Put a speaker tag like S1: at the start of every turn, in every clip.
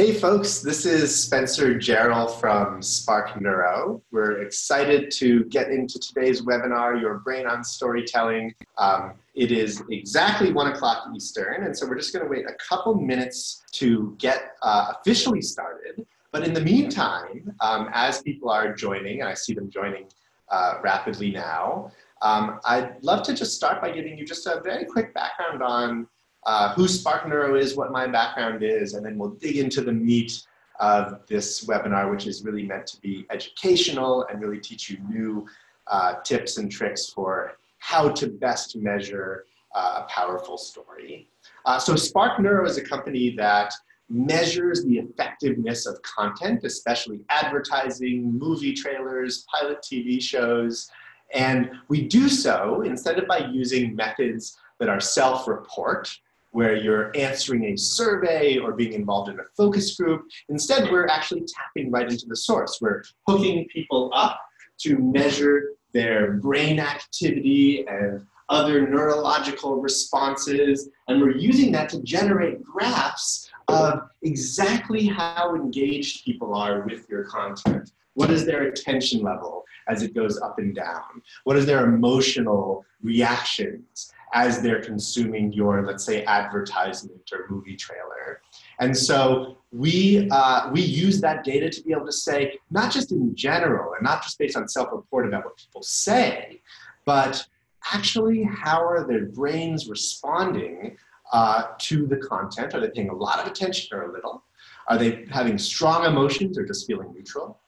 S1: Hey folks, this is Spencer Gerrol from Spark Neuro. We're excited to get into today's webinar, Your Brain on Storytelling. Um, it is exactly one o'clock Eastern, and so we're just gonna wait a couple minutes to get uh, officially started. But in the meantime, um, as people are joining, and I see them joining uh, rapidly now, um, I'd love to just start by giving you just a very quick background on uh, who Spark Neuro is, what my background is, and then we'll dig into the meat of this webinar, which is really meant to be educational and really teach you new uh, tips and tricks for how to best measure uh, a powerful story. Uh, so Spark Neuro is a company that measures the effectiveness of content, especially advertising, movie trailers, pilot TV shows, and we do so instead of by using methods that are self-report, where you're answering a survey or being involved in a focus group. Instead, we're actually tapping right into the source. We're hooking people up to measure their brain activity and other neurological responses, and we're using that to generate graphs of exactly how engaged people are with your content. What is their attention level as it goes up and down? What is their emotional reactions? As they're consuming your, let's say, advertisement or movie trailer. And so we, uh, we use that data to be able to say, not just in general and not just based on self-report about what people say, but actually how are their brains responding uh, to the content? Are they paying a lot of attention or a little? Are they having strong emotions or just feeling neutral?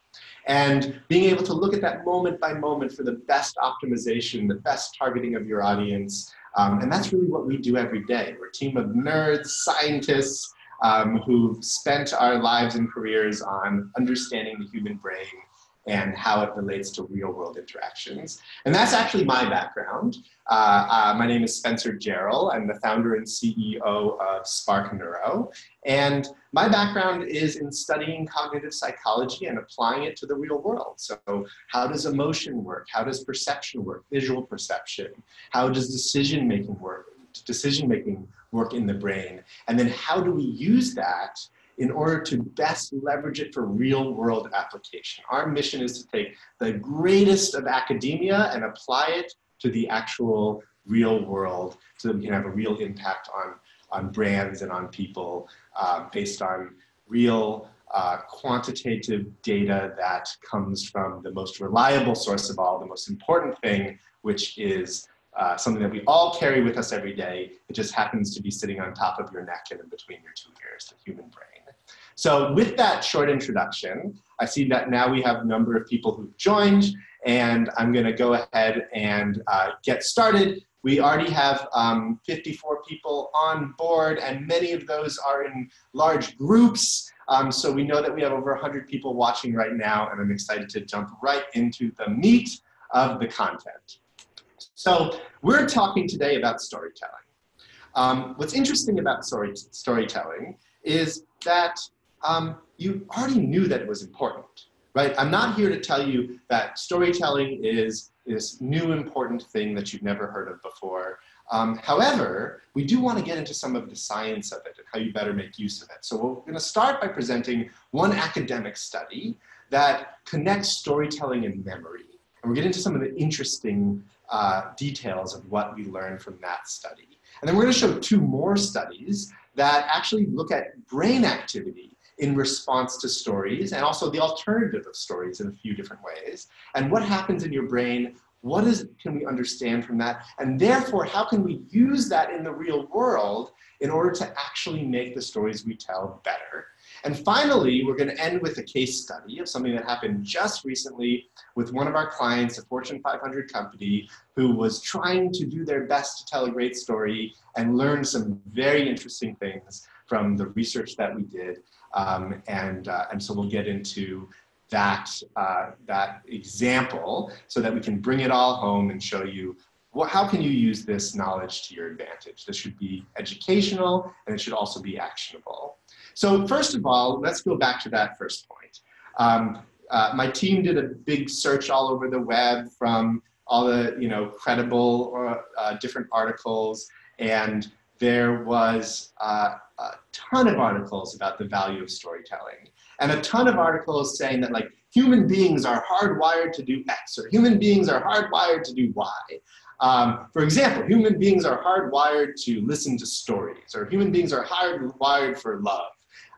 S1: And being able to look at that moment by moment for the best optimization, the best targeting of your audience, um, and that's really what we do every day. We're a team of nerds, scientists, um, who've spent our lives and careers on understanding the human brain and how it relates to real world interactions. And that's actually my background. Uh, uh, my name is Spencer Gerrol. I'm the founder and CEO of Spark Neuro. And my background is in studying cognitive psychology and applying it to the real world. So how does emotion work? How does perception work? Visual perception? How does decision making work? Decision making work in the brain? And then how do we use that in order to best leverage it for real world application. Our mission is to take the greatest of academia and apply it to the actual real world so that we can have a real impact on, on brands and on people uh, based on real uh, quantitative data that comes from the most reliable source of all, the most important thing, which is uh, something that we all carry with us every day. It just happens to be sitting on top of your neck and in between your two ears, the human brain. So with that short introduction, I see that now we have a number of people who've joined and I'm gonna go ahead and uh, get started. We already have um, 54 people on board and many of those are in large groups. Um, so we know that we have over 100 people watching right now and I'm excited to jump right into the meat of the content. So we're talking today about storytelling. Um, what's interesting about story, storytelling is that um, you already knew that it was important, right? I'm not here to tell you that storytelling is this new important thing that you've never heard of before. Um, however, we do want to get into some of the science of it and how you better make use of it. So we're going to start by presenting one academic study that connects storytelling and memory. And we'll get into some of the interesting uh, details of what we learned from that study. And then we're going to show two more studies that actually look at brain activity in response to stories and also the alternative of stories in a few different ways. And what happens in your brain, what is, can we understand from that? And therefore, how can we use that in the real world in order to actually make the stories we tell better? And finally, we're going to end with a case study of something that happened just recently with one of our clients, a Fortune 500 company, who was trying to do their best to tell a great story and learn some very interesting things from the research that we did. Um, and, uh, and so we'll get into that, uh, that example so that we can bring it all home and show you well, how can you use this knowledge to your advantage? This should be educational and it should also be actionable. So first of all, let's go back to that first point. Um, uh, my team did a big search all over the web from all the you know credible or uh, different articles and there was uh, a ton of articles about the value of storytelling and a ton of articles saying that like human beings are hardwired to do X or human beings are hardwired to do Y. Um, for example, human beings are hardwired to listen to stories or human beings are hardwired for love.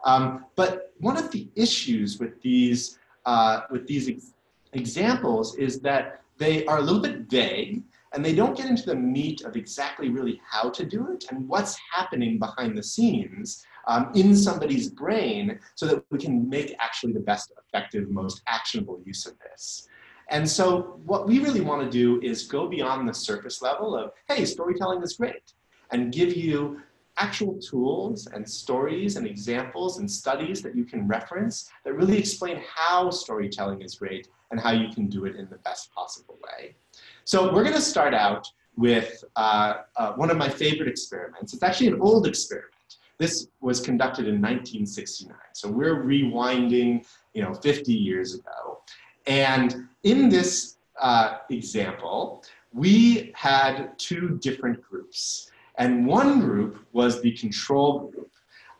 S1: Um, but one of the issues with these, uh, with these ex examples is that they are a little bit vague and they don't get into the meat of exactly really how to do it and what's happening behind the scenes um, in somebody's brain so that we can make actually the best effective, most actionable use of this. And so what we really want to do is go beyond the surface level of, hey, storytelling is great, and give you actual tools and stories and examples and studies that you can reference that really explain how storytelling is great and how you can do it in the best possible way. So we're going to start out with uh, uh, one of my favorite experiments. It's actually an old experiment. This was conducted in 1969. So we're rewinding, you know, 50 years ago. And in this uh, example, we had two different groups. And one group was the control group.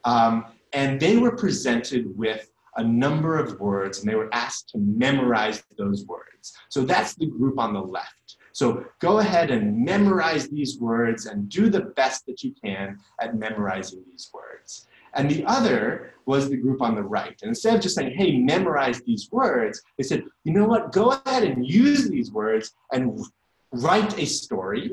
S1: Um, and they were presented with a number of words and they were asked to memorize those words. So that's the group on the left. So go ahead and memorize these words and do the best that you can at memorizing these words. And the other was the group on the right. And instead of just saying, hey, memorize these words, they said, you know what, go ahead and use these words and write a story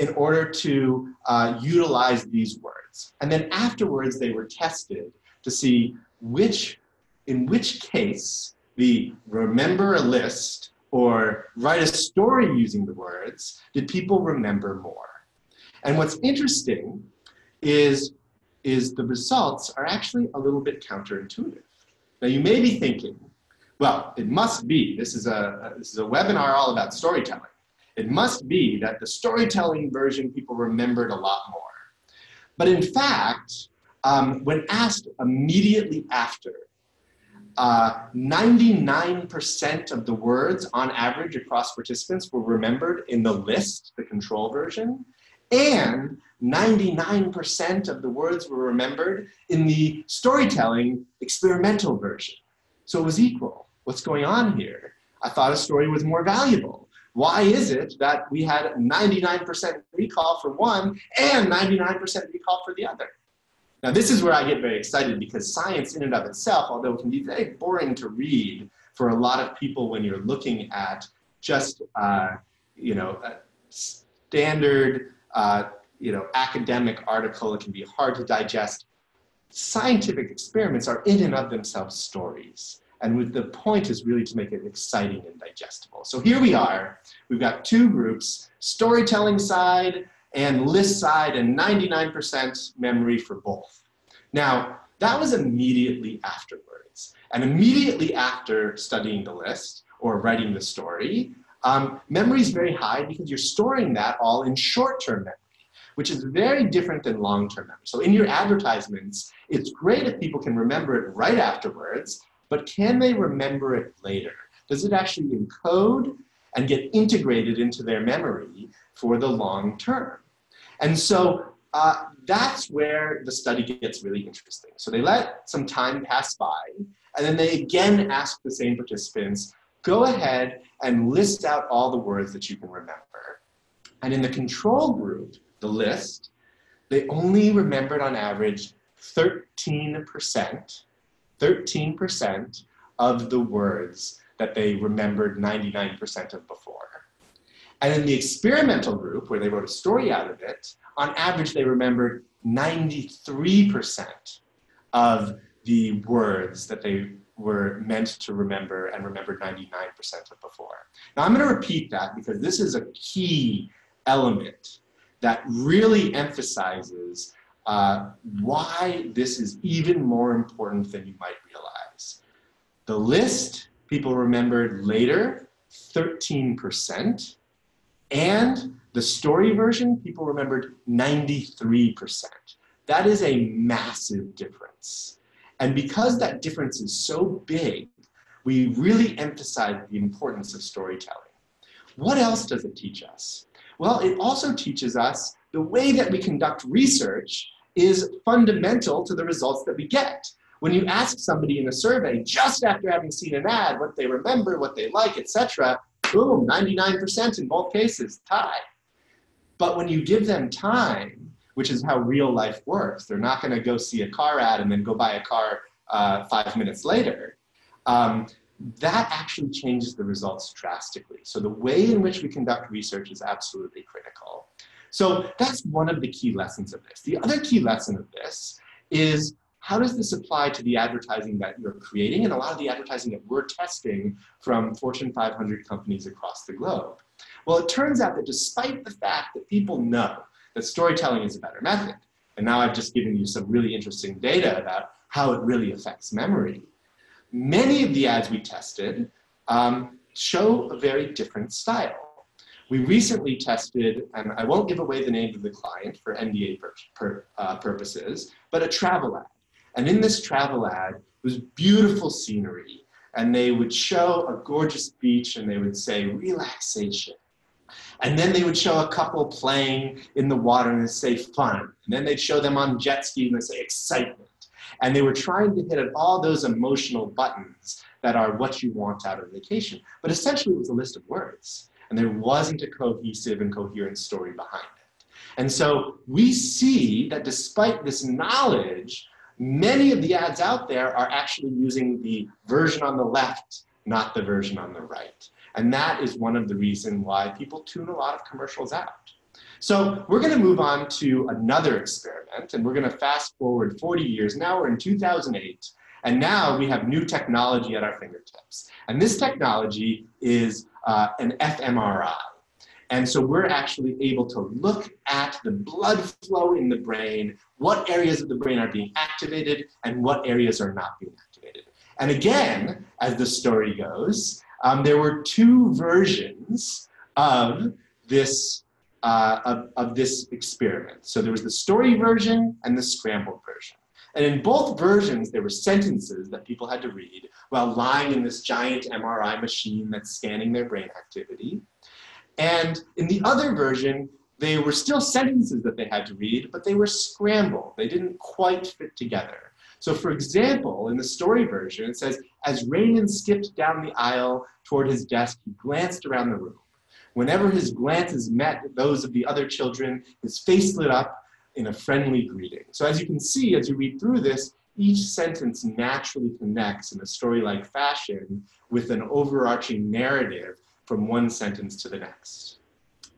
S1: in order to uh, utilize these words. And then afterwards, they were tested to see which, in which case, the remember a list or write a story using the words, did people remember more? And what's interesting is, is the results are actually a little bit counterintuitive. Now you may be thinking, well, it must be, this is a, this is a webinar all about storytelling. It must be that the storytelling version people remembered a lot more. But in fact, um, when asked immediately after, 99% uh, of the words on average across participants were remembered in the list, the control version, and 99% of the words were remembered in the storytelling experimental version. So it was equal. What's going on here? I thought a story was more valuable. Why is it that we had 99% recall for one and 99% recall for the other? Now, this is where I get very excited because science, in and of itself, although it can be very boring to read for a lot of people when you're looking at just, uh, you know, standard, uh, you know, academic article, it can be hard to digest. Scientific experiments are in and of themselves stories. And with the point is really to make it exciting and digestible. So here we are. We've got two groups, storytelling side and list side and 99% memory for both. Now, that was immediately afterwards. And immediately after studying the list or writing the story, um, memory is very high because you're storing that all in short-term memory which is very different than long-term memory. So in your advertisements, it's great if people can remember it right afterwards, but can they remember it later? Does it actually encode and get integrated into their memory for the long term? And so uh, that's where the study gets really interesting. So they let some time pass by, and then they again ask the same participants, go ahead and list out all the words that you can remember. And in the control group, the list, they only remembered on average 13% 13% of the words that they remembered 99% of before. And in the experimental group, where they wrote a story out of it, on average they remembered 93% of the words that they were meant to remember and remembered 99% of before. Now I'm going to repeat that because this is a key element that really emphasizes uh, why this is even more important than you might realize. The list people remembered later, 13%, and the story version people remembered 93%. That is a massive difference. And because that difference is so big, we really emphasize the importance of storytelling. What else does it teach us? Well, it also teaches us the way that we conduct research is fundamental to the results that we get. When you ask somebody in a survey, just after having seen an ad, what they remember, what they like, etc., boom, 99% in both cases, tie. But when you give them time, which is how real life works, they're not going to go see a car ad and then go buy a car uh, five minutes later. Um, that actually changes the results drastically. So the way in which we conduct research is absolutely critical. So that's one of the key lessons of this. The other key lesson of this is how does this apply to the advertising that you're creating and a lot of the advertising that we're testing from Fortune 500 companies across the globe? Well, it turns out that despite the fact that people know that storytelling is a better method, and now I've just given you some really interesting data about how it really affects memory, many of the ads we tested um, show a very different style. We recently tested, and I won't give away the name of the client for NDA pur pur uh, purposes, but a travel ad. And in this travel ad was beautiful scenery. And they would show a gorgeous beach and they would say relaxation. And then they would show a couple playing in the water and say fun. And then they'd show them on jet ski and they'd say excitement. And they were trying to hit all those emotional buttons that are what you want out of vacation. But essentially, it was a list of words. And there wasn't a cohesive and coherent story behind it. And so we see that despite this knowledge, many of the ads out there are actually using the version on the left, not the version on the right. And that is one of the reasons why people tune a lot of commercials out. So we're going to move on to another experiment, and we're going to fast forward 40 years. Now we're in 2008, and now we have new technology at our fingertips. And this technology is uh, an fMRI. And so we're actually able to look at the blood flow in the brain, what areas of the brain are being activated, and what areas are not being activated. And again, as the story goes, um, there were two versions of this uh, of, of this experiment. So there was the story version and the scrambled version. And in both versions, there were sentences that people had to read while lying in this giant MRI machine that's scanning their brain activity. And in the other version, they were still sentences that they had to read, but they were scrambled. They didn't quite fit together. So for example, in the story version, it says, as Raymond skipped down the aisle toward his desk, he glanced around the room. Whenever his glances met those of the other children, his face lit up in a friendly greeting. So as you can see, as you read through this, each sentence naturally connects in a story-like fashion with an overarching narrative from one sentence to the next.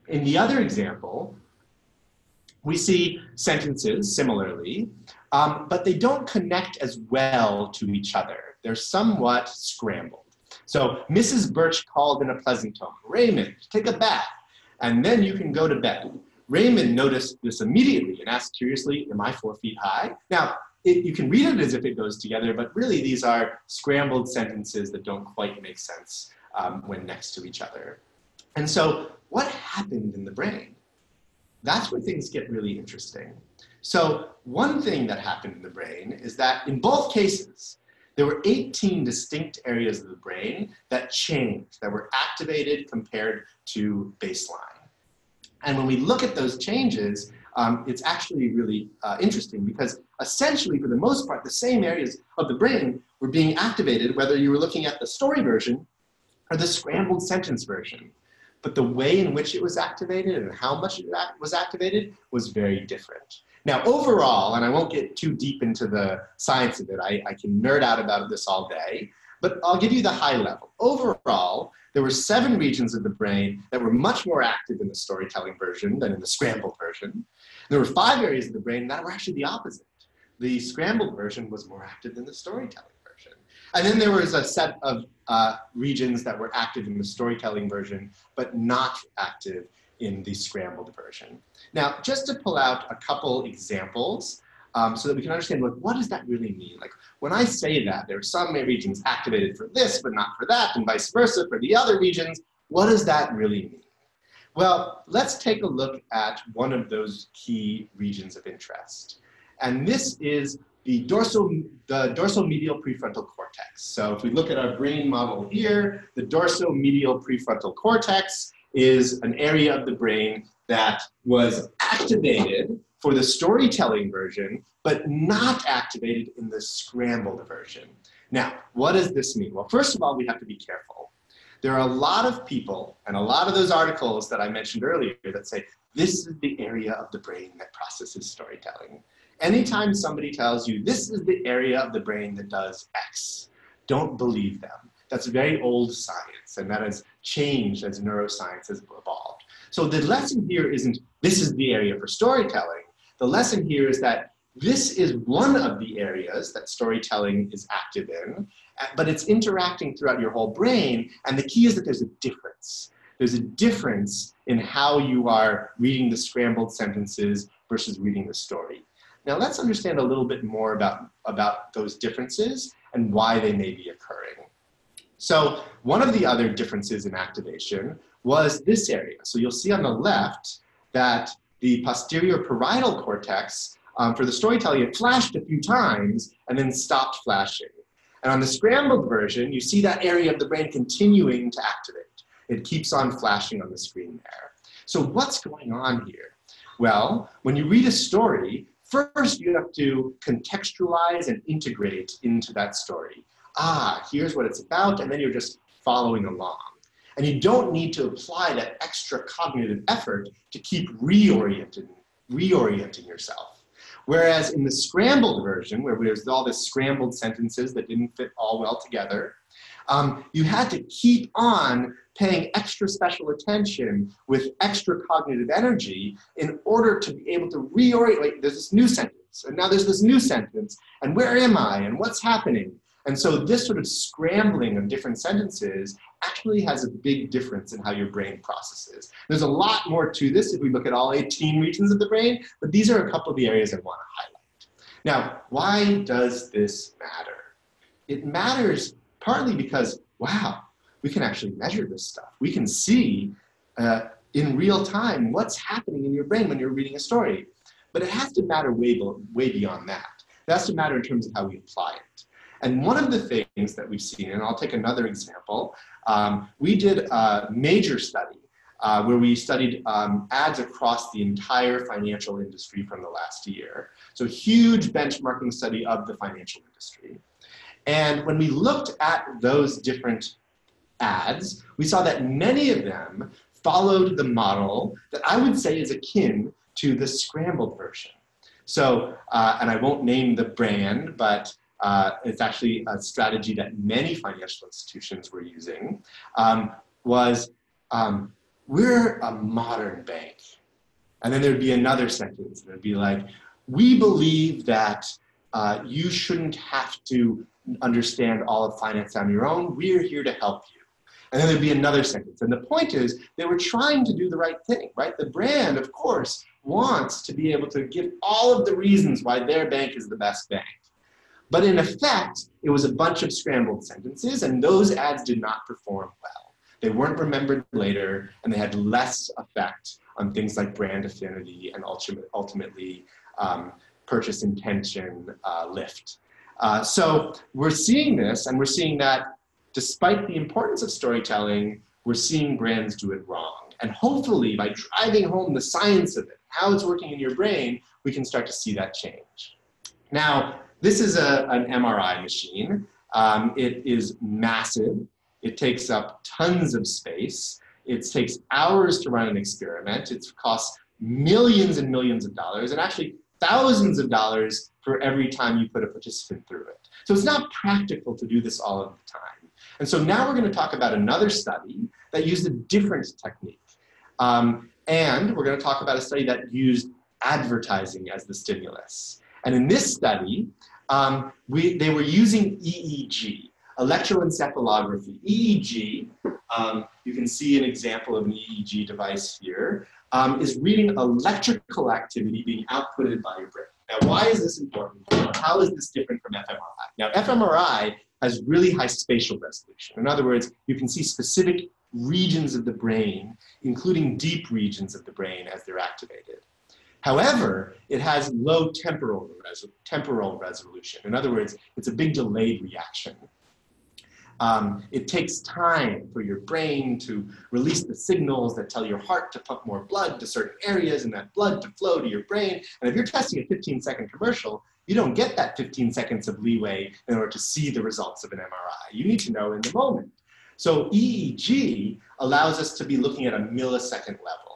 S1: In the other example, we see sentences similarly, um, but they don't connect as well to each other. They're somewhat scrambled. So Mrs. Birch called in a pleasant tone, Raymond, take a bath, and then you can go to bed. Raymond noticed this immediately and asked curiously, am I four feet high? Now, it, you can read it as if it goes together, but really these are scrambled sentences that don't quite make sense um, when next to each other. And so what happened in the brain? That's where things get really interesting. So one thing that happened in the brain is that in both cases, there were 18 distinct areas of the brain that changed, that were activated compared to baseline. And when we look at those changes, um, it's actually really uh, interesting because essentially, for the most part, the same areas of the brain were being activated, whether you were looking at the story version or the scrambled sentence version. But the way in which it was activated and how much it was activated was very different. Now, overall, and I won't get too deep into the science of it, I, I can nerd out about this all day, but I'll give you the high level. Overall, there were seven regions of the brain that were much more active in the storytelling version than in the scrambled version. There were five areas of the brain that were actually the opposite. The scrambled version was more active than the storytelling version. And then there was a set of uh, regions that were active in the storytelling version, but not active in the scrambled version. Now, just to pull out a couple examples um, so that we can understand like, what does that really mean? Like when I say that, there are some regions activated for this, but not for that, and vice versa for the other regions, what does that really mean? Well, let's take a look at one of those key regions of interest. And this is the dorsal, the dorsal medial prefrontal cortex. So if we look at our brain model here, the dorsal medial prefrontal cortex is an area of the brain that was activated for the storytelling version, but not activated in the scrambled version. Now, what does this mean? Well, first of all, we have to be careful. There are a lot of people and a lot of those articles that I mentioned earlier that say, this is the area of the brain that processes storytelling. Anytime somebody tells you this is the area of the brain that does X, don't believe them. That's very old science, and that has changed as neuroscience has evolved. So the lesson here isn't this is the area for storytelling. The lesson here is that this is one of the areas that storytelling is active in, uh, but it's interacting throughout your whole brain, and the key is that there's a difference. There's a difference in how you are reading the scrambled sentences versus reading the story. Now let's understand a little bit more about, about those differences and why they may be occurring. So one of the other differences in activation was this area. So you'll see on the left that the posterior parietal cortex um, for the storytelling, it flashed a few times and then stopped flashing. And on the scrambled version, you see that area of the brain continuing to activate. It keeps on flashing on the screen there. So what's going on here? Well, when you read a story, First, you have to contextualize and integrate into that story. Ah, here's what it's about, and then you're just following along. And you don't need to apply that extra cognitive effort to keep reorienting, reorienting yourself. Whereas in the scrambled version, where there's all this scrambled sentences that didn't fit all well together, um, you had to keep on paying extra special attention with extra cognitive energy in order to be able to reorient. Like, there's this new sentence, and now there's this new sentence, and where am I, and what's happening? And so this sort of scrambling of different sentences actually has a big difference in how your brain processes. There's a lot more to this if we look at all 18 regions of the brain, but these are a couple of the areas I want to highlight. Now, why does this matter? It matters partly because, wow, we can actually measure this stuff. We can see uh, in real time what's happening in your brain when you're reading a story. But it has to matter way, way beyond that. It has to matter in terms of how we apply it. And one of the things that we've seen, and I'll take another example, um, we did a major study uh, where we studied um, ads across the entire financial industry from the last year. So huge benchmarking study of the financial industry. And when we looked at those different ads, we saw that many of them followed the model that I would say is akin to the scrambled version. So, uh, and I won't name the brand, but uh, it's actually a strategy that many financial institutions were using, um, was um, we're a modern bank. And then there'd be another sentence, and it'd be like, we believe that uh, you shouldn't have to understand all of finance on your own. We're here to help you. And then there'd be another sentence. And the point is, they were trying to do the right thing, right? The brand, of course, wants to be able to give all of the reasons why their bank is the best bank. But in effect, it was a bunch of scrambled sentences, and those ads did not perform well. They weren't remembered later, and they had less effect on things like brand affinity and ultimately um, purchase intention uh, lift. Uh, so we're seeing this, and we're seeing that despite the importance of storytelling, we're seeing brands do it wrong. And hopefully, by driving home the science of it, how it's working in your brain, we can start to see that change. Now, this is a, an MRI machine. Um, it is massive. It takes up tons of space. It takes hours to run an experiment. It costs millions and millions of dollars, and actually thousands of dollars for every time you put a participant through it. So it's not practical to do this all of the time. And so now we're going to talk about another study that used a different technique. Um, and we're going to talk about a study that used advertising as the stimulus. And in this study, um, we, they were using EEG, electroencephalography. EEG, um, you can see an example of an EEG device here, um, is reading electrical activity being outputted by your brain. Now, why is this important? How is this different from fMRI? Now, fMRI has really high spatial resolution. In other words, you can see specific regions of the brain, including deep regions of the brain as they're activated. However, it has low temporal, temporal resolution. In other words, it's a big delayed reaction. Um, it takes time for your brain to release the signals that tell your heart to pump more blood to certain areas and that blood to flow to your brain. And if you're testing a 15 second commercial, you don't get that 15 seconds of leeway in order to see the results of an MRI. You need to know in the moment. So EEG allows us to be looking at a millisecond level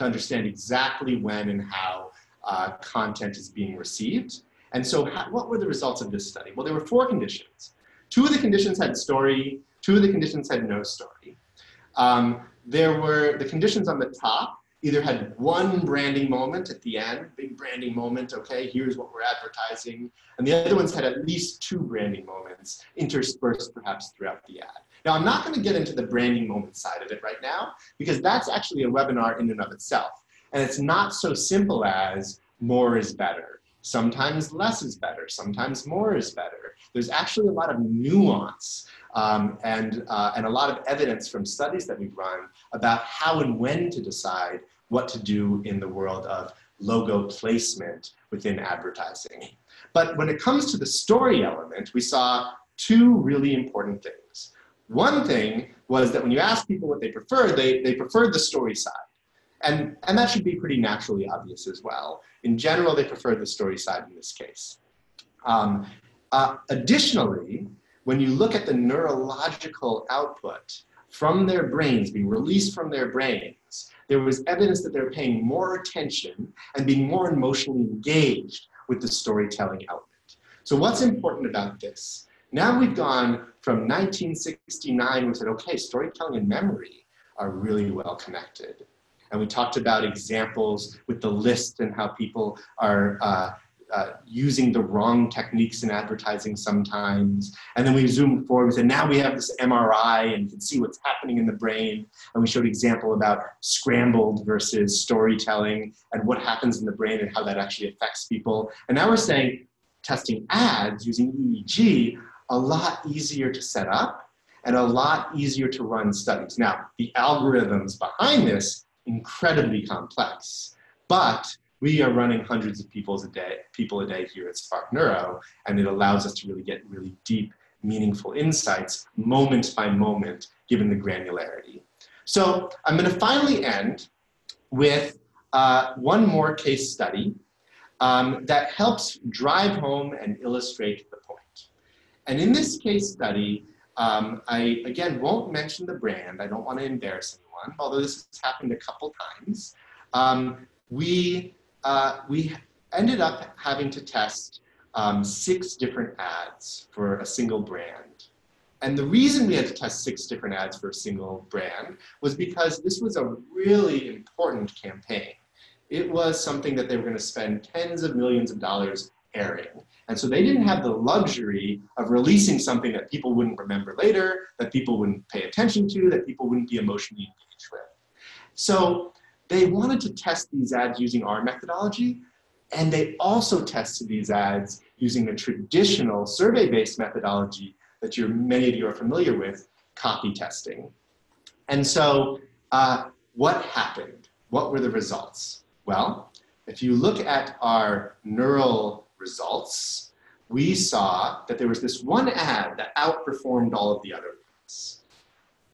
S1: to understand exactly when and how uh, content is being received. And so how, what were the results of this study? Well, there were four conditions. Two of the conditions had story, two of the conditions had no story. Um, there were the conditions on the top either had one branding moment at the end, big branding moment, okay, here's what we're advertising, and the other ones had at least two branding moments interspersed perhaps throughout the ad. Now, I'm not going to get into the branding moment side of it right now because that's actually a webinar in and of itself. And it's not so simple as more is better. Sometimes less is better. Sometimes more is better. There's actually a lot of nuance um, and, uh, and a lot of evidence from studies that we've run about how and when to decide what to do in the world of logo placement within advertising. But when it comes to the story element, we saw two really important things. One thing was that when you ask people what they prefer, they, they preferred the story side. And, and that should be pretty naturally obvious as well. In general, they prefer the story side in this case. Um, uh, additionally, when you look at the neurological output from their brains, being released from their brains, there was evidence that they're paying more attention and being more emotionally engaged with the storytelling element. So what's important about this? Now we've gone from 1969, we said, okay, storytelling and memory are really well connected. And we talked about examples with the list and how people are uh, uh, using the wrong techniques in advertising sometimes. And then we zoomed forward and said, now we have this MRI and you can see what's happening in the brain. And we showed an example about scrambled versus storytelling and what happens in the brain and how that actually affects people. And now we're saying testing ads using EEG, a lot easier to set up and a lot easier to run studies. Now, the algorithms behind this incredibly complex. But we are running hundreds of people a day, people a day here at Spark Neuro, and it allows us to really get really deep, meaningful insights moment by moment, given the granularity. So I'm going to finally end with uh, one more case study um, that helps drive home and illustrate the. And in this case study, um, I again won't mention the brand. I don't want to embarrass anyone although this has happened a couple times, um, we, uh, we ended up having to test um, six different ads for a single brand. And the reason we had to test six different ads for a single brand was because this was a really important campaign. It was something that they were going to spend tens of millions of dollars airing. And so they didn't have the luxury of releasing something that people wouldn't remember later, that people wouldn't pay attention to, that people wouldn't be emotionally engaged with. So they wanted to test these ads using our methodology, and they also tested these ads using the traditional survey-based methodology that you're, many of you are familiar with, copy testing. And so uh, what happened? What were the results? Well, if you look at our neural results, we saw that there was this one ad that outperformed all of the other ones.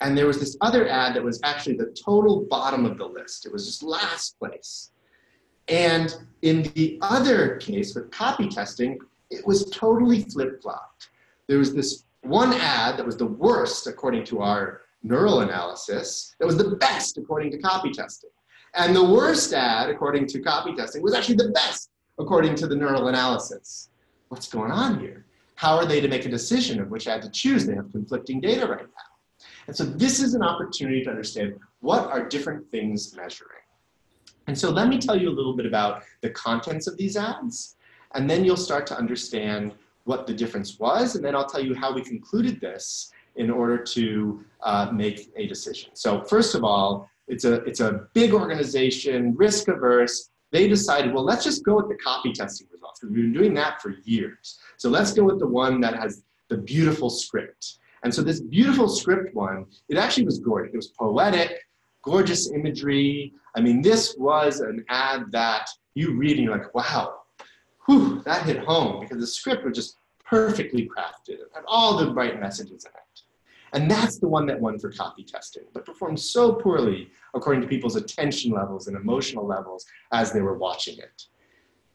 S1: And there was this other ad that was actually the total bottom of the list. It was just last place. And in the other case with copy testing, it was totally flip-flopped. There was this one ad that was the worst according to our neural analysis, that was the best according to copy testing. And the worst ad, according to copy testing, was actually the best according to the neural analysis. What's going on here? How are they to make a decision of which ad to choose? They have conflicting data right now. And so this is an opportunity to understand what are different things measuring. And so let me tell you a little bit about the contents of these ads, and then you'll start to understand what the difference was, and then I'll tell you how we concluded this in order to uh, make a decision. So first of all, it's a, it's a big organization, risk averse, they decided, well, let's just go with the copy testing results because we've been doing that for years. So let's go with the one that has the beautiful script. And so this beautiful script one, it actually was gorgeous. It was poetic, gorgeous imagery. I mean, this was an ad that you read and you're like, wow, whew, that hit home because the script was just perfectly crafted. It had all the right messages in it. And that's the one that won for copy testing, but performed so poorly according to people's attention levels and emotional levels as they were watching it.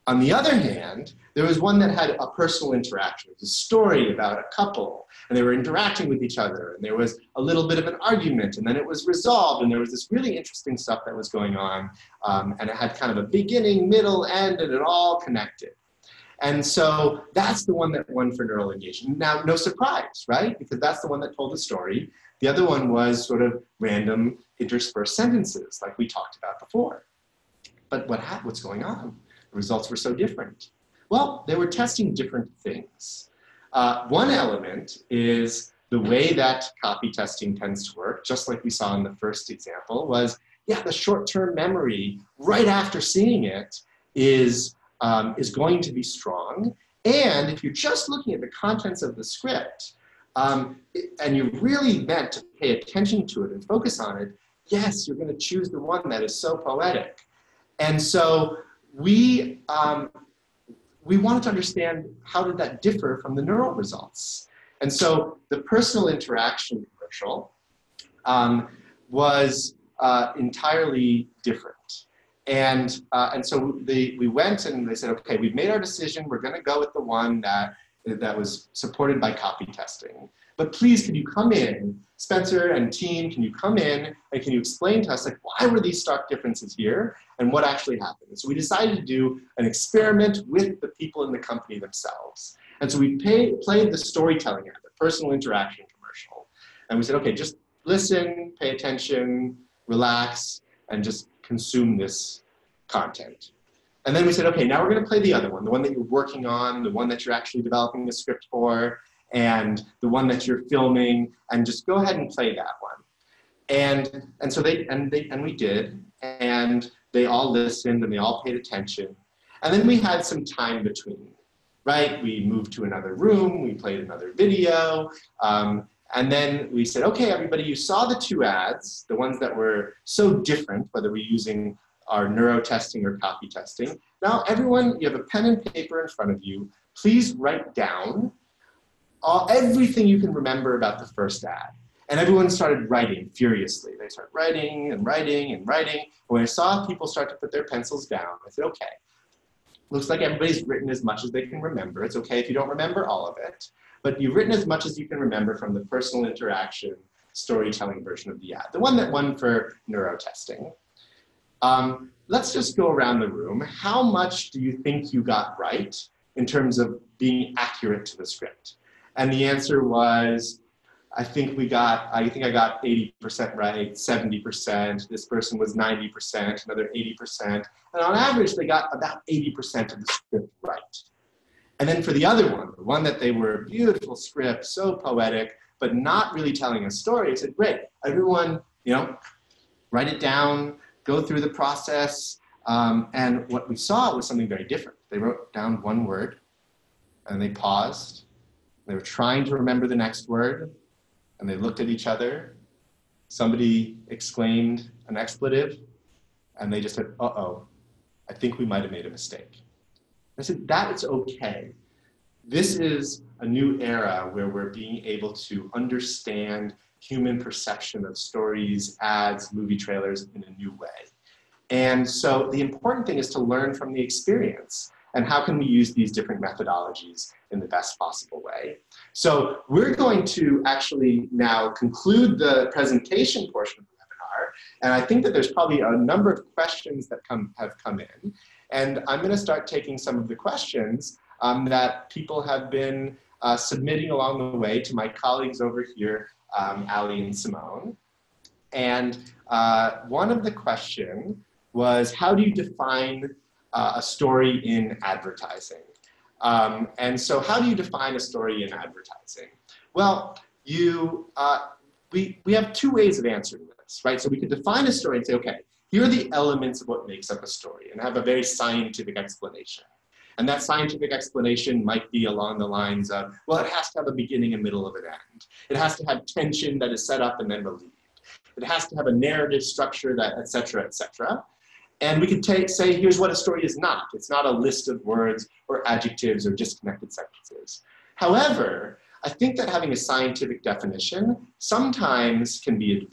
S1: On the other hand, there was one that had a personal interaction. It was a story about a couple, and they were interacting with each other, and there was a little bit of an argument, and then it was resolved, and there was this really interesting stuff that was going on, um, and it had kind of a beginning, middle, end, and it all connected. And so that's the one that won for neural engagement. Now, no surprise, right? Because that's the one that told the story. The other one was sort of random interspersed sentences, like we talked about before. But what what's going on? The results were so different. Well, they were testing different things. Uh, one element is the way that copy testing tends to work, just like we saw in the first example, was yeah, the short-term memory right after seeing it is, um, is going to be strong. And if you're just looking at the contents of the script, um, and you really meant to pay attention to it and focus on it, yes, you're going to choose the one that is so poetic. And so we, um, we wanted to understand how did that differ from the neural results. And so the personal interaction commercial um, was uh, entirely different. And, uh, and so they, we went and they said, okay, we've made our decision. We're going to go with the one that, that was supported by copy testing. But please, can you come in, Spencer and team, can you come in and can you explain to us, like, why were these stark differences here and what actually happened? So we decided to do an experiment with the people in the company themselves. And so we pay, played the storytelling ad, the personal interaction commercial. And we said, okay, just listen, pay attention, relax, and just consume this content. And then we said, okay, now we're going to play the other one, the one that you're working on, the one that you're actually developing the script for, and the one that you're filming, and just go ahead and play that one. And, and so they, and they, and we did, and they all listened and they all paid attention. And then we had some time between, right? We moved to another room, we played another video, um, and then we said, okay, everybody, you saw the two ads, the ones that were so different, whether we're using our neuro testing or copy testing. Now, everyone, you have a pen and paper in front of you. Please write down all, everything you can remember about the first ad. And everyone started writing furiously. They started writing and writing and writing. When I saw people start to put their pencils down, I said, okay, looks like everybody's written as much as they can remember. It's okay if you don't remember all of it, but you've written as much as you can remember from the personal interaction storytelling version of the ad, the one that won for neurotesting. Um, let's just go around the room. How much do you think you got right in terms of being accurate to the script? And the answer was, I think we got, I think I got 80% right, 70%. This person was 90%, another 80%. And on average, they got about 80% of the script. And then for the other one, the one that they were beautiful script, so poetic, but not really telling a story, I said, great, everyone, you know, write it down, go through the process. Um, and what we saw was something very different. They wrote down one word, and they paused, they were trying to remember the next word, and they looked at each other. Somebody exclaimed an expletive, and they just said, uh oh, I think we might have made a mistake. I said, that is okay. This is a new era where we're being able to understand human perception of stories, ads, movie trailers in a new way. And so the important thing is to learn from the experience and how can we use these different methodologies in the best possible way. So we're going to actually now conclude the presentation portion of the webinar, and I think that there's probably a number of questions that come, have come in, and I'm gonna start taking some of the questions um, that people have been uh, submitting along the way to my colleagues over here, um, Ali and Simone. And uh, one of the question was, how do you define uh, a story in advertising. Um, and so how do you define a story in advertising? Well, you, uh, we, we have two ways of answering this, right? So we could define a story and say, okay, here are the elements of what makes up a story and have a very scientific explanation. And that scientific explanation might be along the lines of, well, it has to have a beginning, a middle, of an end. It has to have tension that is set up and then relieved. It has to have a narrative structure that, et cetera, et cetera. And we could take, say, here's what a story is not. It's not a list of words or adjectives or disconnected sentences. However, I think that having a scientific definition sometimes can be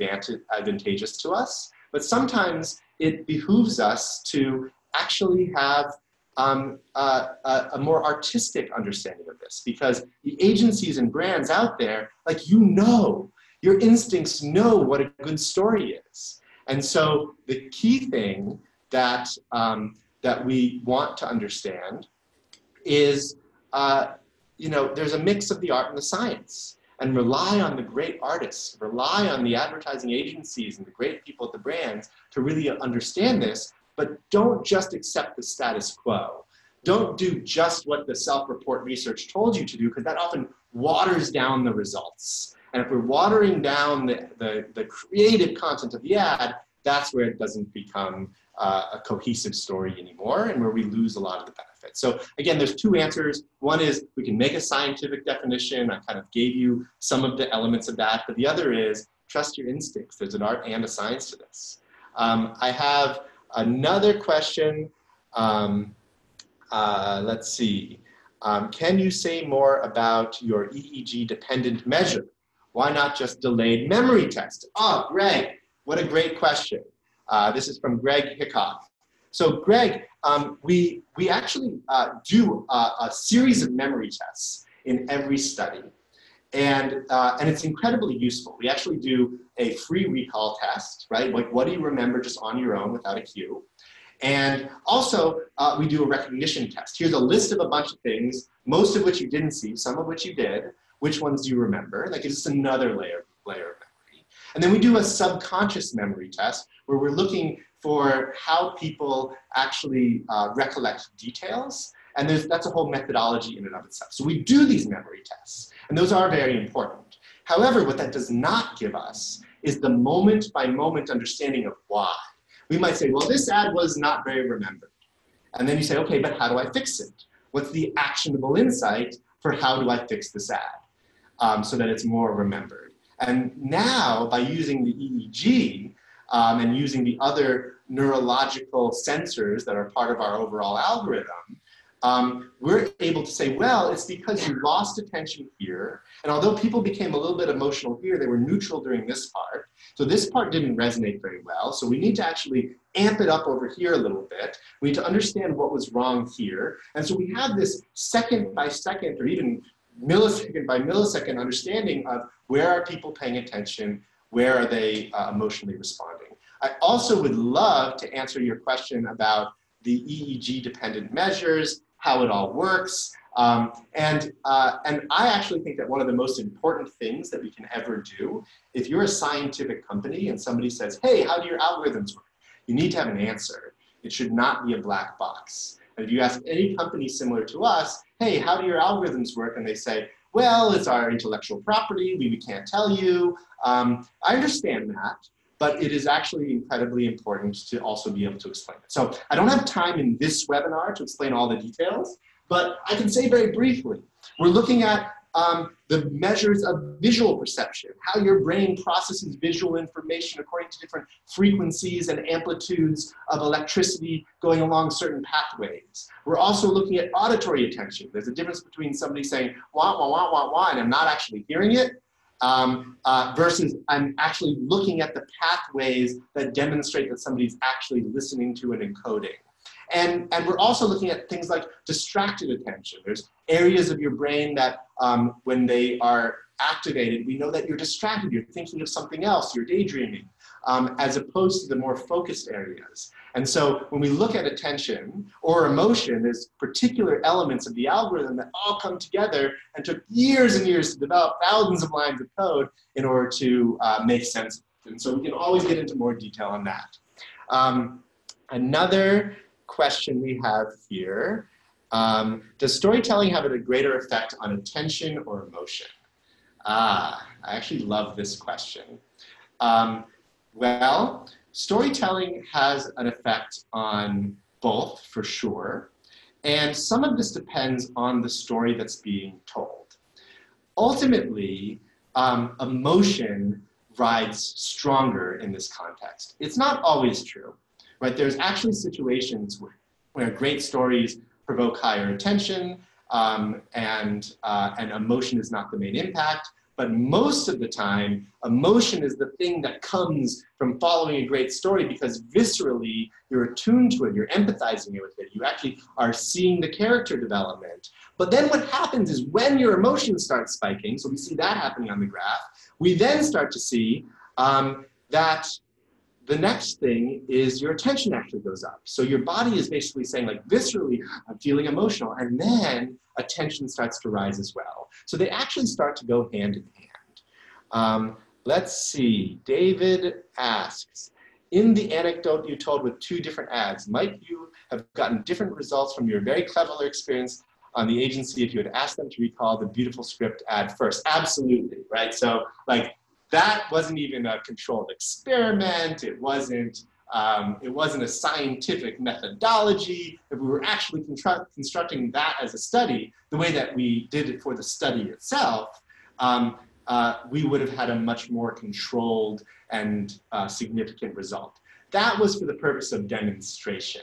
S1: advantageous to us, but sometimes it behooves us to actually have um, a, a, more artistic understanding of this because the agencies and brands out there, like you know, your instincts know what a good story is. And so the key thing that, um, that we want to understand is, uh, you know, there's a mix of the art and the science and rely on the great artists, rely on the advertising agencies and the great people at the brands to really understand this, but don't just accept the status quo. Don't do just what the self-report research told you to do, because that often waters down the results. And if we're watering down the, the, the creative content of the ad, that's where it doesn't become uh, a cohesive story anymore and where we lose a lot of the benefits. So again, there's two answers. One is we can make a scientific definition. I kind of gave you some of the elements of that. But the other is trust your instincts. There's an art and a science to this. Um, I have another question. Um, uh, let's see. Um, can you say more about your EEG dependent measure? Why not just delayed memory test? Oh, Greg, what a great question. Uh, this is from Greg Hickok. So Greg, um, we, we actually uh, do a, a, series of memory tests in every study. And, uh, and it's incredibly useful. We actually do a free recall test, right? Like what do you remember just on your own without a cue? And also, uh, we do a recognition test. Here's a list of a bunch of things, most of which you didn't see, some of which you did. Which ones do you remember? Like it's just another layer, layer. And then we do a subconscious memory test where we're looking for how people actually uh, recollect details. And that's a whole methodology in and of itself. So we do these memory tests, and those are very important. However, what that does not give us is the moment by moment understanding of why. We might say, well, this ad was not very remembered. And then you say, okay, but how do I fix it? What's the actionable insight for how do I fix this ad um, so that it's more remembered? And now, by using the EEG um, and using the other neurological sensors that are part of our overall algorithm, um, we're able to say, well, it's because you lost attention here. And although people became a little bit emotional here, they were neutral during this part. So this part didn't resonate very well. So we need to actually amp it up over here a little bit. We need to understand what was wrong here. And so we have this second by second or even millisecond by millisecond understanding of where are people paying attention, where are they uh, emotionally responding. I also would love to answer your question about the EEG dependent measures, how it all works. Um, and, uh, and I actually think that one of the most important things that we can ever do, if you're a scientific company and somebody says, hey, how do your algorithms work? You need to have an answer. It should not be a black box. And if you ask any company similar to us, hey, how do your algorithms work? And they say, well, it's our intellectual property, we, we can't tell you. Um, I understand that but it is actually incredibly important to also be able to explain it. So I don't have time in this webinar to explain all the details, but I can say very briefly, we're looking at um, the measures of visual perception, how your brain processes visual information according to different frequencies and amplitudes of electricity going along certain pathways. We're also looking at auditory attention. There's a difference between somebody saying wah, wah, wah, wah, wah, and I'm not actually hearing it, um, uh, versus I'm actually looking at the pathways that demonstrate that somebody's actually listening to and encoding. And, and we're also looking at things like distracted attention. There's areas of your brain that um, when they are activated, we know that you're distracted, you're thinking of something else, you're daydreaming, um, as opposed to the more focused areas. And so when we look at attention or emotion, there's particular elements of the algorithm that all come together and took years and years to develop thousands of lines of code in order to uh, make sense. And so we can always get into more detail on that. Um, another question we have here, um, does storytelling have a greater effect on attention or emotion? Ah, I actually love this question. Um, well, storytelling has an effect on both for sure, and some of this depends on the story that's being told. Ultimately, um, emotion rides stronger in this context. It's not always true, right? There's actually situations where, where great stories provoke higher attention, um, and, uh, and emotion is not the main impact. But most of the time, emotion is the thing that comes from following a great story because viscerally you're attuned to it, you're empathizing with it, you actually are seeing the character development. But then what happens is when your emotions start spiking, so we see that happening on the graph, we then start to see um, that the next thing is your attention actually goes up. So your body is basically saying like viscerally, I'm feeling emotional. And then attention starts to rise as well. So they actually start to go hand in hand. Um, let's see, David asks, in the anecdote you told with two different ads, might you have gotten different results from your very clever experience on the agency if you had asked them to recall the beautiful script ad first? Absolutely, right? So like that wasn't even a controlled experiment. It wasn't, um, it wasn't a scientific methodology. If we were actually constructing that as a study, the way that we did it for the study itself, um, uh, we would have had a much more controlled and uh, significant result. That was for the purpose of demonstration.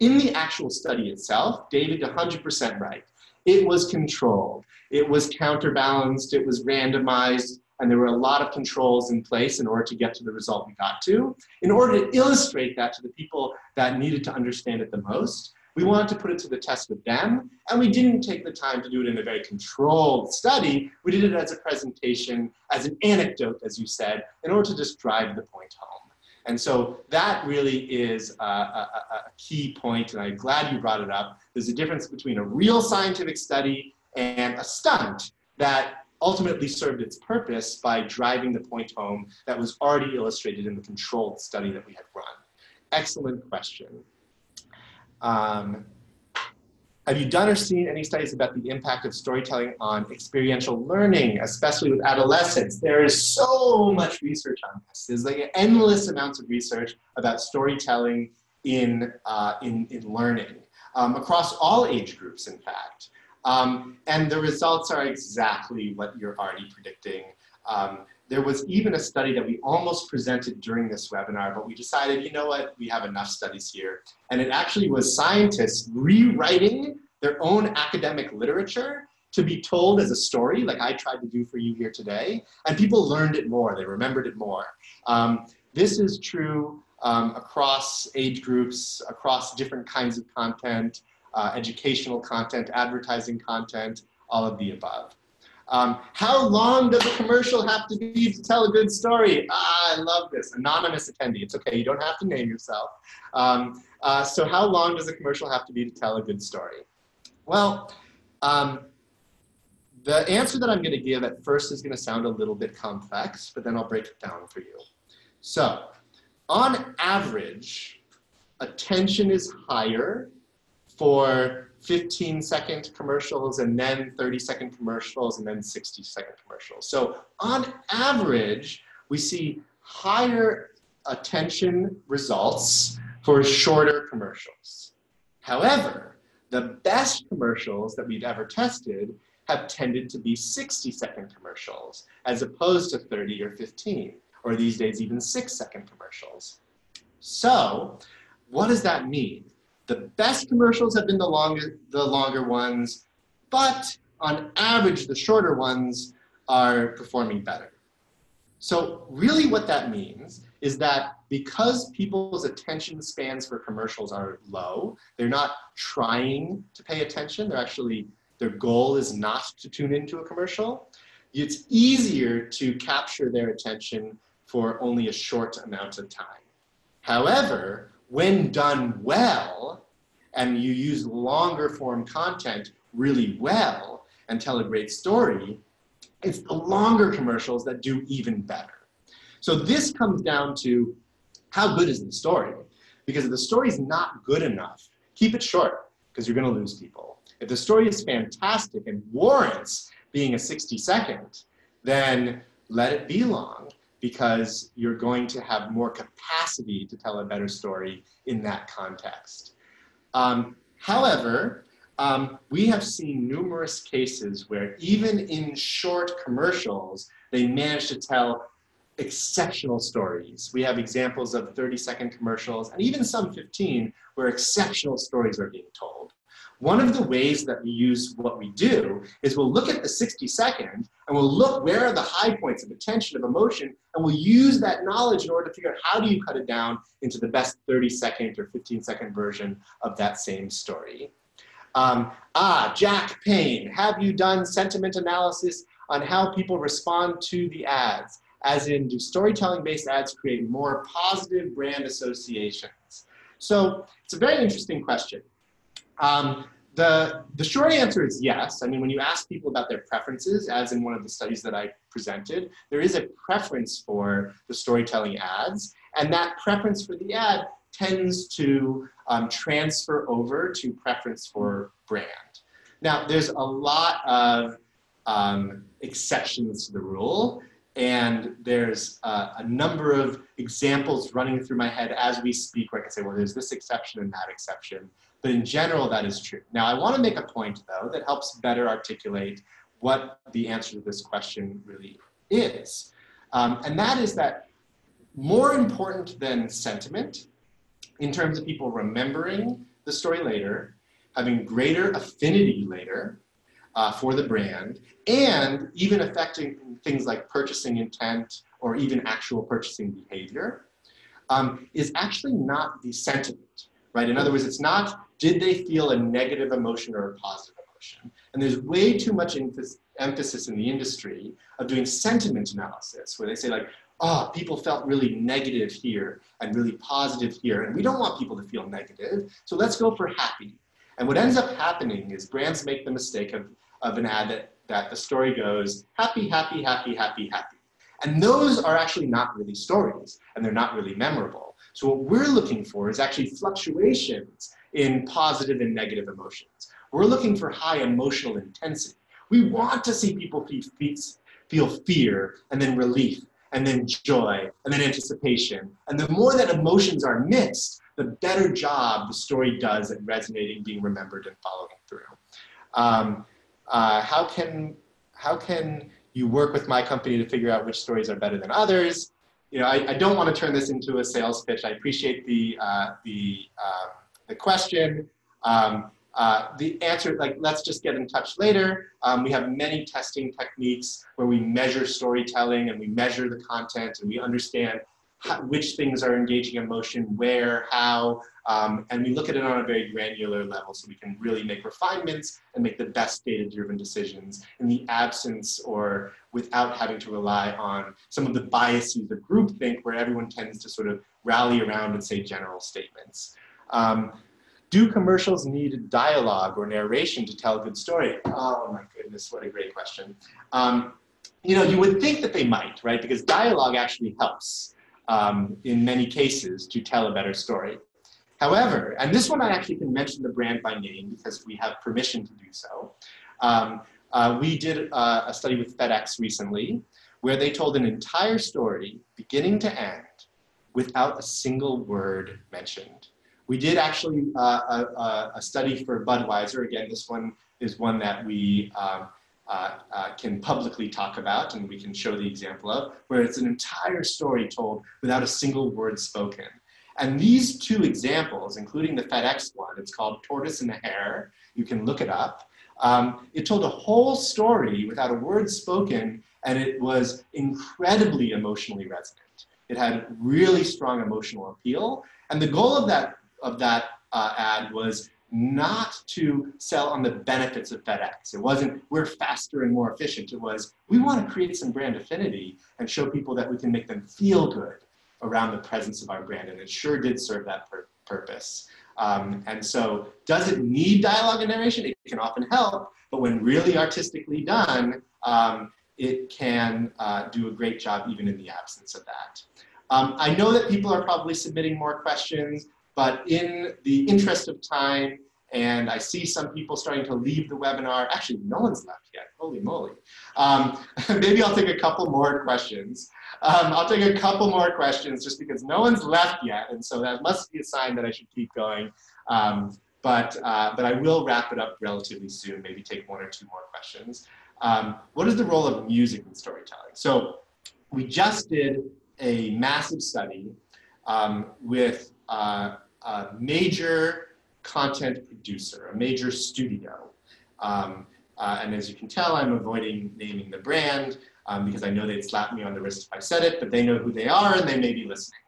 S1: In the actual study itself, David 100% right. It was controlled. It was counterbalanced. It was randomized and there were a lot of controls in place in order to get to the result we got to. In order to illustrate that to the people that needed to understand it the most, we wanted to put it to the test with them, and we didn't take the time to do it in a very controlled study. We did it as a presentation, as an anecdote, as you said, in order to just drive the point home. And so that really is a, a, a key point, and I'm glad you brought it up. There's a difference between a real scientific study and a stunt that ultimately served its purpose by driving the point home that was already illustrated in the controlled study that we had run. Excellent question. Um, have you done or seen any studies about the impact of storytelling on experiential learning, especially with adolescents? There is so much research on this. There's like endless amounts of research about storytelling in, uh, in, in learning um, across all age groups, in fact. Um, and the results are exactly what you're already predicting. Um, there was even a study that we almost presented during this webinar, but we decided, you know what, we have enough studies here. And it actually was scientists rewriting their own academic literature to be told as a story, like I tried to do for you here today, and people learned it more, they remembered it more. Um, this is true um, across age groups, across different kinds of content uh, educational content, advertising content, all of the above. Um, how long does a commercial have to be to tell a good story? Ah, I love this. Anonymous attendee. It's okay. You don't have to name yourself. Um, uh, so how long does a commercial have to be to tell a good story? Well, um, the answer that I'm going to give at first is going to sound a little bit complex, but then I'll break it down for you. So on average, attention is higher for 15 second commercials and then 30 second commercials and then 60 second commercials. So on average, we see higher attention results for shorter commercials. However, the best commercials that we've ever tested have tended to be 60 second commercials as opposed to 30 or 15, or these days even six second commercials. So what does that mean? The best commercials have been the longer, the longer ones, but on average, the shorter ones are performing better. So really what that means is that because people's attention spans for commercials are low, they're not trying to pay attention, they're actually, their goal is not to tune into a commercial, it's easier to capture their attention for only a short amount of time. However, when done well, and you use longer form content really well and tell a great story, it's the longer commercials that do even better. So this comes down to how good is the story? Because if the story is not good enough, keep it short because you're going to lose people. If the story is fantastic and warrants being a 60 second, then let it be long because you're going to have more capacity to tell a better story in that context. Um, however, um, we have seen numerous cases where even in short commercials, they manage to tell exceptional stories. We have examples of 30 second commercials and even some 15 where exceptional stories are being told. One of the ways that we use what we do is we'll look at the 60 second and we'll look where are the high points of attention, of emotion, and we'll use that knowledge in order to figure out how do you cut it down into the best 30 second or 15 second version of that same story. Um, ah, Jack Payne, have you done sentiment analysis on how people respond to the ads? As in, do storytelling-based ads create more positive brand associations? So it's a very interesting question. Um, the, the short answer is yes. I mean, when you ask people about their preferences, as in one of the studies that I presented, there is a preference for the storytelling ads, and that preference for the ad tends to um, transfer over to preference for brand. Now, there's a lot of um, exceptions to the rule, and there's uh, a number of examples running through my head as we speak where I can say, well, there's this exception and that exception. But in general, that is true. Now, I want to make a point, though, that helps better articulate what the answer to this question really is. Um, and that is that more important than sentiment, in terms of people remembering the story later, having greater affinity later uh, for the brand, and even affecting things like purchasing intent or even actual purchasing behavior, um, is actually not the sentiment, right? In other words, it's not did they feel a negative emotion or a positive emotion? And there's way too much emphasis in the industry of doing sentiment analysis, where they say like, oh, people felt really negative here and really positive here, and we don't want people to feel negative, so let's go for happy. And what ends up happening is brands make the mistake of, of an ad that, that the story goes happy, happy, happy, happy, happy. And those are actually not really stories, and they're not really memorable. So what we're looking for is actually fluctuations in positive and negative emotions. We're looking for high emotional intensity. We want to see people feel fear and then relief and then joy and then anticipation. And the more that emotions are mixed, the better job the story does at resonating, being remembered, and following through. Um, uh, how can how can you work with my company to figure out which stories are better than others? You know, I, I don't want to turn this into a sales pitch. I appreciate the uh, the um, the question. Um, uh, the answer, like, let's just get in touch later. Um, we have many testing techniques where we measure storytelling and we measure the content and we understand how, which things are engaging emotion, where, how, um, and we look at it on a very granular level so we can really make refinements and make the best data-driven decisions in the absence or without having to rely on some of the biases of groupthink where everyone tends to sort of rally around and say general statements. Um, do commercials need dialogue or narration to tell a good story? Oh my goodness, what a great question. Um, you know, you would think that they might, right? Because dialogue actually helps um, in many cases to tell a better story. However, and this one I actually can mention the brand by name because we have permission to do so. Um, uh, we did uh, a study with FedEx recently where they told an entire story, beginning to end, without a single word mentioned. We did actually uh, a, a, study for Budweiser. Again, this one is one that we um, uh, uh, can publicly talk about and we can show the example of, where it's an entire story told without a single word spoken. And these two examples, including the FedEx one, it's called Tortoise and the Hare, you can look it up. Um, it told a whole story without a word spoken, and it was incredibly emotionally resonant. It had really strong emotional appeal, and the goal of that of that uh, ad was not to sell on the benefits of FedEx. It wasn't, we're faster and more efficient. It was, we want to create some brand affinity and show people that we can make them feel good around the presence of our brand. And it sure did serve that pur purpose. Um, and so, does it need dialogue and narration? It can often help, but when really artistically done, um, it can uh, do a great job even in the absence of that. Um, I know that people are probably submitting more questions. But in the interest of time, and I see some people starting to leave the webinar. Actually, no one's left yet. Holy moly. Um, maybe I'll take a couple more questions. Um, I'll take a couple more questions just because no one's left yet. And so that must be a sign that I should keep going. Um, but, uh, but I will wrap it up relatively soon, maybe take one or two more questions. Um, what is the role of music in storytelling? So we just did a massive study um, with uh, uh, major content producer, a major studio. Um, uh, and as you can tell, I'm avoiding naming the brand um, because I know they'd slap me on the wrist if I said it, but they know who they are and they may be listening.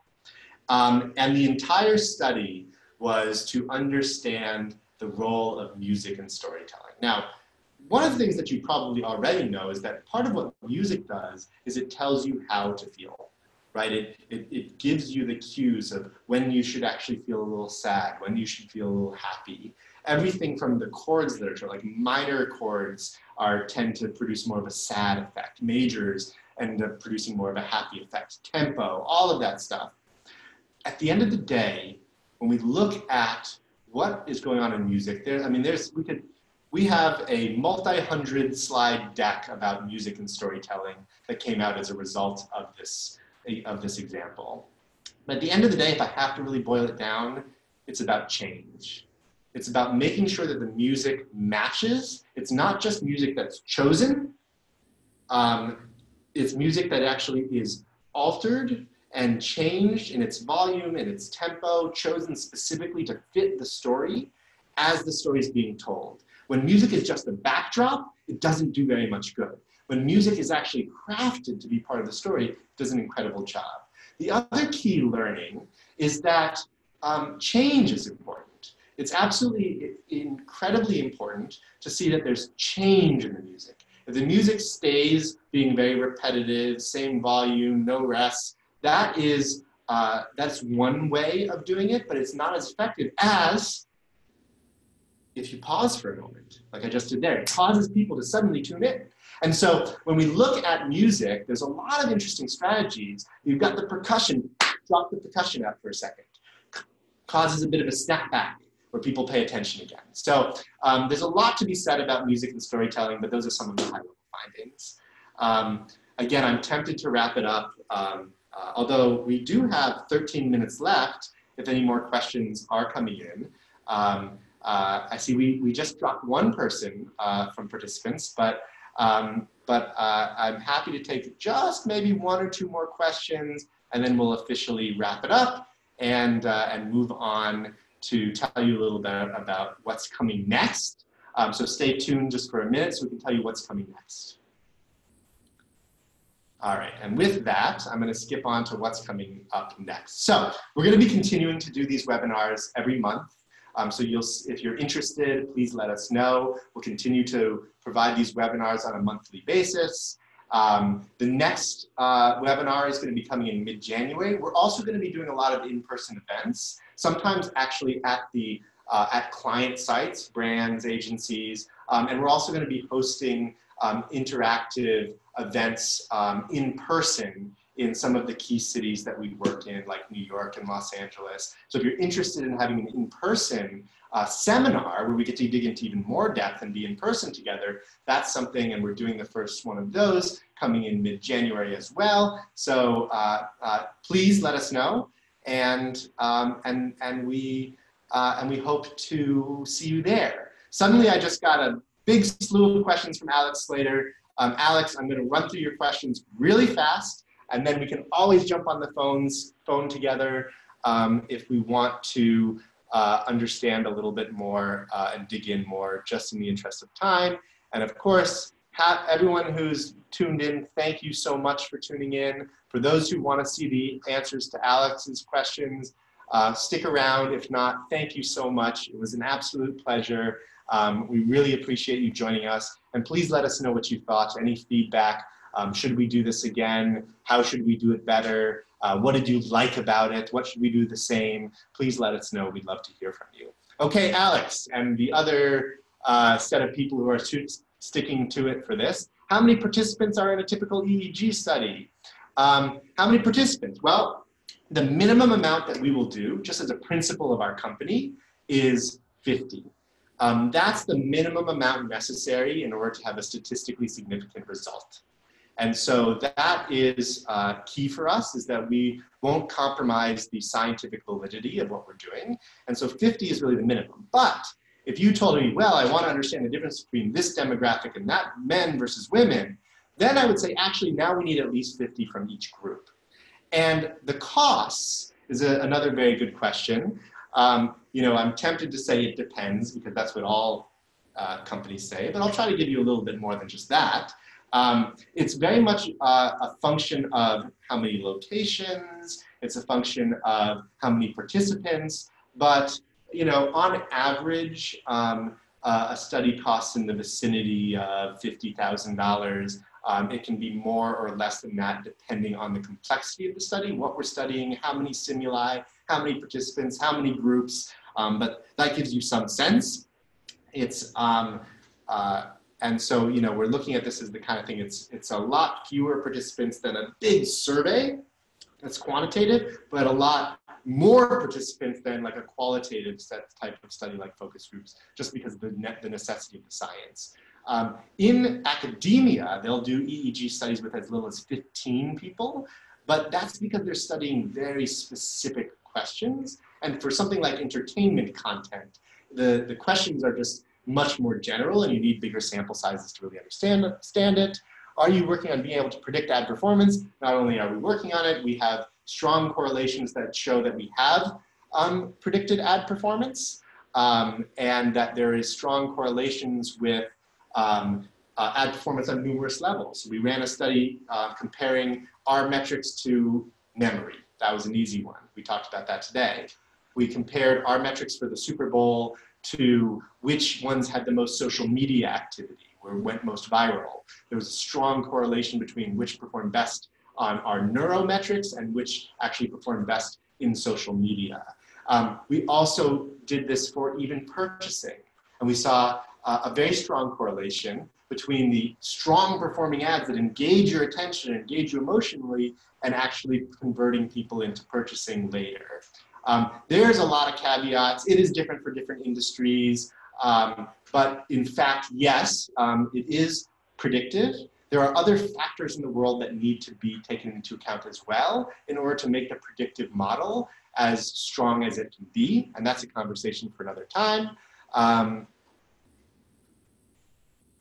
S1: Um, and the entire study was to understand the role of music in storytelling. Now, one of the things that you probably already know is that part of what music does is it tells you how to feel, right? It, it, it gives you the cues of when you should actually feel a little sad, when you should feel a little happy. Everything from the chords literature, like minor chords are tend to produce more of a sad effect. Majors end up producing more of a happy effect. Tempo, all of that stuff. At the end of the day, when we look at what is going on in music, there, I mean, there's, we could, we have a multi-hundred slide deck about music and storytelling that came out as a result of this, of this example. But at the end of the day, if I have to really boil it down, it's about change. It's about making sure that the music matches. It's not just music that's chosen. Um, it's music that actually is altered and changed in its volume and its tempo, chosen specifically to fit the story as the story is being told. When music is just a backdrop, it doesn't do very much good. When music is actually crafted to be part of the story, does an incredible job. The other key learning is that um, change is important. It's absolutely incredibly important to see that there's change in the music. If the music stays being very repetitive, same volume, no rest, that is, uh, that's one way of doing it, but it's not as effective as if you pause for a moment, like I just did there. It causes people to suddenly tune in. And so when we look at music, there's a lot of interesting strategies. You've got the percussion, drop the percussion out for a second. Causes a bit of a snapback where people pay attention again. So um, there's a lot to be said about music and storytelling, but those are some of the high level findings. Um, again, I'm tempted to wrap it up. Um, uh, although we do have 13 minutes left, if any more questions are coming in. Um, uh, I see we, we just dropped one person uh, from participants, but, um, but uh, I'm happy to take just maybe one or two more questions, and then we'll officially wrap it up and, uh, and move on to tell you a little bit about what's coming next. Um, so stay tuned just for a minute so we can tell you what's coming next. All right, and with that, I'm going to skip on to what's coming up next. So we're going to be continuing to do these webinars every month. Um, so you'll, if you're interested, please let us know. We'll continue to provide these webinars on a monthly basis. Um, the next uh, webinar is going to be coming in mid-January. We're also going to be doing a lot of in-person events, sometimes actually at the uh, at client sites, brands, agencies, um, and we're also going to be hosting um, interactive events um, in person in some of the key cities that we work in, like New York and Los Angeles. So if you're interested in having an in-person uh, seminar where we get to dig into even more depth and be in person together, that's something, and we're doing the first one of those coming in mid-January as well. So uh, uh, please let us know, and um, and and we uh, and we hope to see you there. Suddenly, I just got a big slew of questions from Alex Slater. Um, Alex, I'm going to run through your questions really fast, and then we can always jump on the phones, phone together um, if we want to uh, understand a little bit more uh, and dig in more just in the interest of time. And of course, everyone who's tuned in, thank you so much for tuning in. For those who want to see the answers to Alex's questions, uh, stick around. If not, thank you so much. It was an absolute pleasure. Um, we really appreciate you joining us. And please let us know what you thought, any feedback. Um, should we do this again? How should we do it better? Uh, what did you like about it? What should we do the same? Please let us know. We'd love to hear from you. Okay, Alex, and the other uh, set of people who are sticking to it for this. How many participants are in a typical EEG study? Um, how many participants? Well, the minimum amount that we will do, just as a principle of our company, is 50. Um, that's the minimum amount necessary in order to have a statistically significant result. And so that is uh, key for us, is that we won't compromise the scientific validity of what we're doing. And so 50 is really the minimum. But if you told me, well, I want to understand the difference between this demographic and that men versus women, then I would say, actually, now we need at least 50 from each group. And the costs is a, another very good question. Um, you know, I'm tempted to say it depends because that's what all uh, companies say, but I'll try to give you a little bit more than just that. Um, it's very much uh, a function of how many locations, it's a function of how many participants, but you know, on average, um, uh, a study costs in the vicinity of $50,000. Um, it can be more or less than that depending on the complexity of the study, what we're studying, how many stimuli, how many participants, how many groups, um, but that gives you some sense. It's, um, uh, and so, you know, we're looking at this as the kind of thing, it's, it's a lot fewer participants than a big survey that's quantitative, but a lot more participants than like a qualitative set type of study like focus groups, just because of the, ne the necessity of the science. Um, in academia, they'll do EEG studies with as little as 15 people, but that's because they're studying very specific questions. And for something like entertainment content, the, the questions are just much more general and you need bigger sample sizes to really understand, understand it. Are you working on being able to predict ad performance? Not only are we working on it, we have strong correlations that show that we have um, predicted ad performance um, and that there is strong correlations with um, uh, ad performance on numerous levels. We ran a study uh, comparing our metrics to memory. That was an easy one. We talked about that today. We compared our metrics for the Super Bowl to which ones had the most social media activity, or went most viral. There was a strong correlation between which performed best on our neurometrics and which actually performed best in social media. Um, we also did this for even purchasing, and we saw uh, a very strong correlation between the strong performing ads that engage your attention, engage you emotionally, and actually converting people into purchasing later. Um, there's a lot of caveats. It is different for different industries, um, but in fact, yes, um, it is predictive. There are other factors in the world that need to be taken into account as well in order to make the predictive model as strong as it can be, and that's a conversation for another time. Um,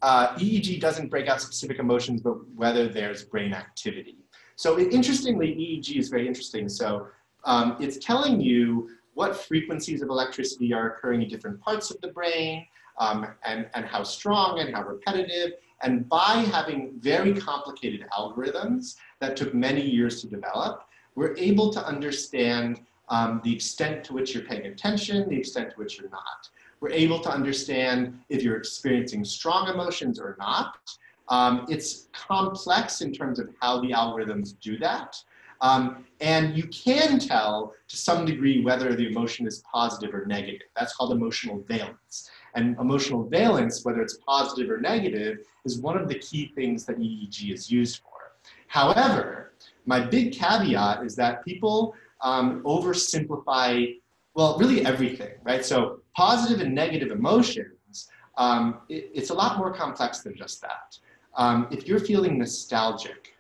S1: uh, EEG doesn't break out specific emotions, but whether there's brain activity. So interestingly, EEG is very interesting. So um, it's telling you what frequencies of electricity are occurring in different parts of the brain, um, and, and how strong and how repetitive. And by having very complicated algorithms that took many years to develop, we're able to understand um, the extent to which you're paying attention, the extent to which you're not. We're able to understand if you're experiencing strong emotions or not. Um, it's complex in terms of how the algorithms do that. Um, and you can tell to some degree whether the emotion is positive or negative. That's called emotional valence. And emotional valence, whether it's positive or negative, is one of the key things that EEG is used for. However, my big caveat is that people um, oversimplify, well, really everything, right? So positive and negative emotions, um, it, it's a lot more complex than just that. Um, if you're feeling nostalgic,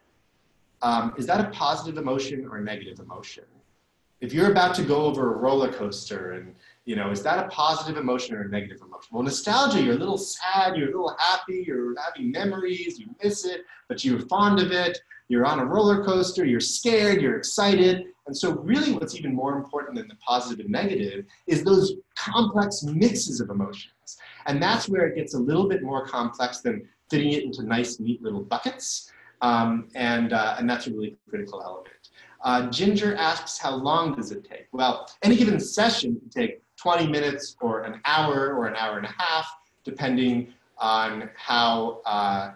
S1: um, is that a positive emotion or a negative emotion? If you're about to go over a roller coaster and you know, is that a positive emotion or a negative emotion? Well, nostalgia, you're a little sad, you're a little happy, you're having memories, you miss it, but you're fond of it. You're on a roller coaster, you're scared, you're excited. And so, really, what's even more important than the positive and negative is those complex mixes of emotions. And that's where it gets a little bit more complex than fitting it into nice, neat little buckets. Um, and, uh, and that's a really critical element. Uh, Ginger asks, how long does it take? Well, any given session can take 20 minutes or an hour or an hour and a half, depending on how, uh,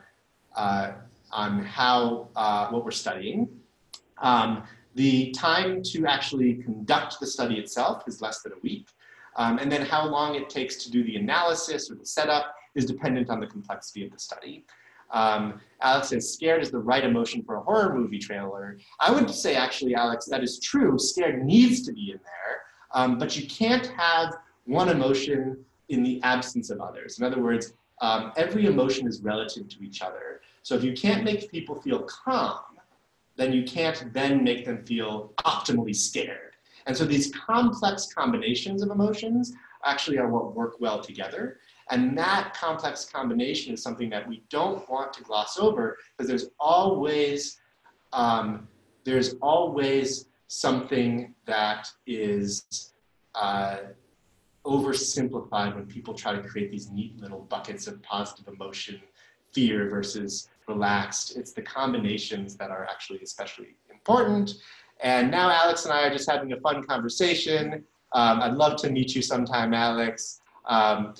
S1: uh, on how uh, what we're studying. Um, the time to actually conduct the study itself is less than a week. Um, and then how long it takes to do the analysis or the setup is dependent on the complexity of the study. Um, Alex says, scared is the right emotion for a horror movie trailer. I would say, actually, Alex, that is true. Scared needs to be in there. Um, but you can't have one emotion in the absence of others. In other words, um, every emotion is relative to each other. So if you can't make people feel calm, then you can't then make them feel optimally scared. And so these complex combinations of emotions actually are what work well together. And that complex combination is something that we don't want to gloss over because there's always, um, there's always something that is uh, oversimplified when people try to create these neat little buckets of positive emotion, fear versus relaxed. It's the combinations that are actually especially important. And now Alex and I are just having a fun conversation. Um, I'd love to meet you sometime, Alex. Um,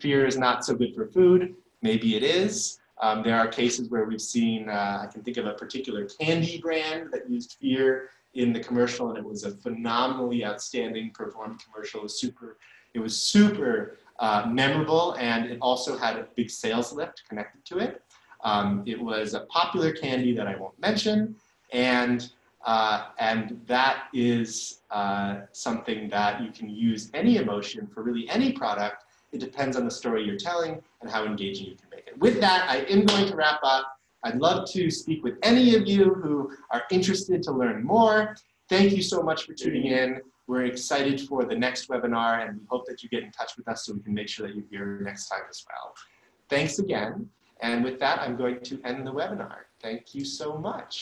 S1: fear is not so good for food. Maybe it is. Um, there are cases where we've seen, uh, I can think of a particular candy brand that used fear in the commercial, and it was a phenomenally outstanding performed commercial. It was super, it was super uh, memorable, and it also had a big sales lift connected to it. Um, it was a popular candy that I won't mention, and uh, and that is uh, something that you can use any emotion for really any product. It depends on the story you're telling and how engaging you can make it. With that, I am going to wrap up. I'd love to speak with any of you who are interested to learn more. Thank you so much for tuning in. We're excited for the next webinar and we hope that you get in touch with us so we can make sure that you're here next time as well. Thanks again. And with that, I'm going to end the webinar. Thank you so much.